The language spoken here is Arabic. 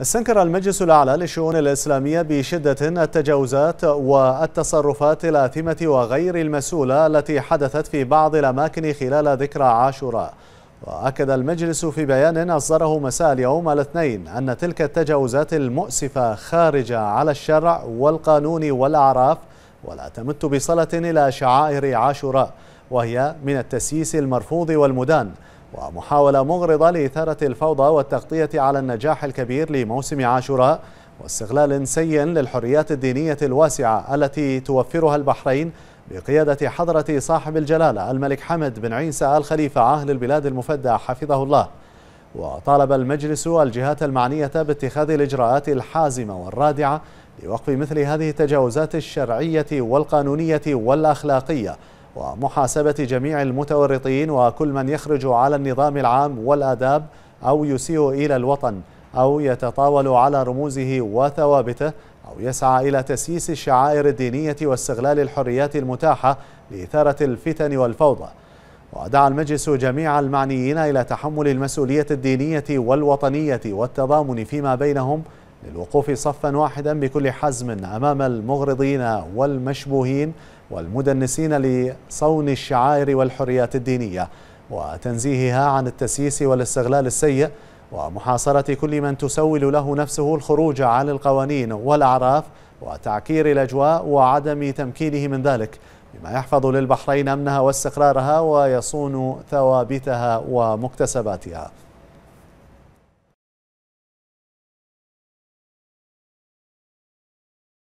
استنكر المجلس الأعلى للشؤون الإسلامية بشدة التجاوزات والتصرفات الآثمة وغير المسؤولة التي حدثت في بعض الأماكن خلال ذكرى عاشوراء. وأكد المجلس في بيان أصدره مساء اليوم الاثنين أن تلك التجاوزات المؤسفة خارجة على الشرع والقانون والأعراف ولا تمت بصلة إلى شعائر عاشوراء وهي من التسييس المرفوض والمدان. ومحاولة مغرضة لإثارة الفوضى والتغطية على النجاح الكبير لموسم عاشوراء واستغلال سيء للحريات الدينية الواسعة التي توفرها البحرين بقيادة حضرة صاحب الجلالة الملك حمد بن عيسى الخليفة عاهل البلاد المفدى حفظه الله. وطالب المجلس الجهات المعنية باتخاذ الإجراءات الحازمة والرادعة لوقف مثل هذه التجاوزات الشرعية والقانونية والأخلاقية ومحاسبة جميع المتورطين وكل من يخرج على النظام العام والآداب أو يسيء إلى الوطن أو يتطاول على رموزه وثوابته أو يسعى إلى تسييس الشعائر الدينية واستغلال الحريات المتاحة لإثارة الفتن والفوضى. ودعا المجلس جميع المعنيين إلى تحمل المسؤولية الدينية والوطنية والتضامن فيما بينهم للوقوف صفا واحدا بكل حزم أمام المغرضين والمشبوهين والمدنسين لصون الشعائر والحريات الدينية وتنزيهها عن التسييس والاستغلال السيء ومحاصرة كل من تسول له نفسه الخروج عن القوانين والأعراف وتعكير الأجواء وعدم تمكينه من ذلك بما يحفظ للبحرين أمنها واستقرارها ويصون ثوابتها ومكتسباتها.